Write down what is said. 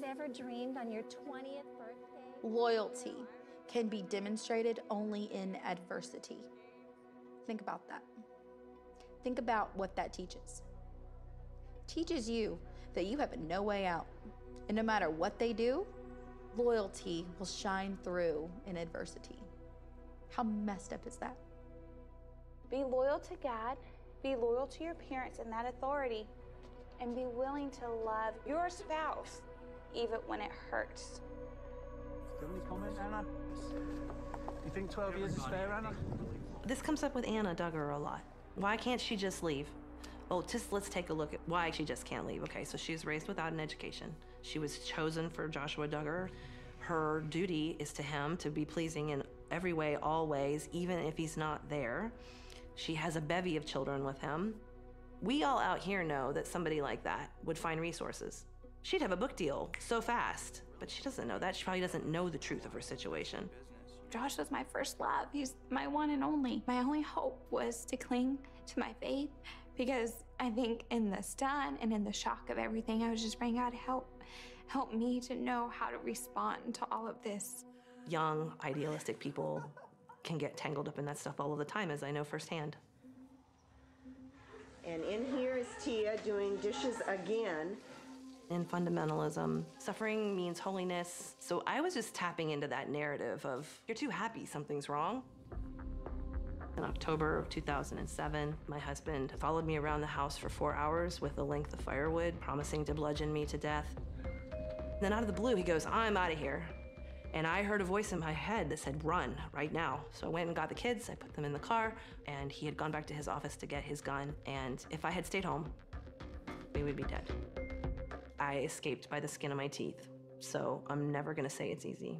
have ever dreamed on your 20th birthday? Loyalty can be demonstrated only in adversity. Think about that. Think about what that teaches. Teaches you that you have no way out. And no matter what they do, loyalty will shine through in adversity. How messed up is that? Be loyal to God, be loyal to your parents and that authority, and be willing to love your spouse even when it hurts. Do you any comment, Anna? Do you think 12 years is fair, Anna? This comes up with Anna Duggar a lot. Why can't she just leave? Oh, just let's take a look at why she just can't leave. Okay, so she was raised without an education. She was chosen for Joshua Duggar. Her duty is to him to be pleasing in every way, always, even if he's not there. She has a bevy of children with him. We all out here know that somebody like that would find resources. She'd have a book deal so fast, but she doesn't know that. She probably doesn't know the truth of her situation. Josh was my first love. He's my one and only. My only hope was to cling to my faith because I think in the stun and in the shock of everything, I was just praying, God, help, help me to know how to respond to all of this. Young, idealistic people can get tangled up in that stuff all of the time, as I know firsthand. And in here is Tia doing dishes again. In fundamentalism, suffering means holiness. So I was just tapping into that narrative of, you're too happy, something's wrong. In October of 2007, my husband followed me around the house for four hours with a length of firewood, promising to bludgeon me to death. Then out of the blue, he goes, I'm out of here. And I heard a voice in my head that said, run right now. So I went and got the kids, I put them in the car, and he had gone back to his office to get his gun. And if I had stayed home, we would be dead. I escaped by the skin of my teeth, so I'm never gonna say it's easy.